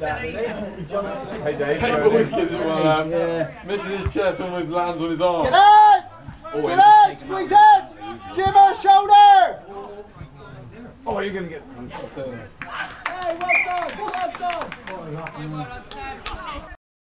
Hey Dave. Take the whiskers as one um, yeah. Misses his chest, almost lands on his arm. Get out! Oh, get out! Squeeze it! Jimmer, shoulder! Oh, you're gonna get. Hey, well done! Well done! Mm.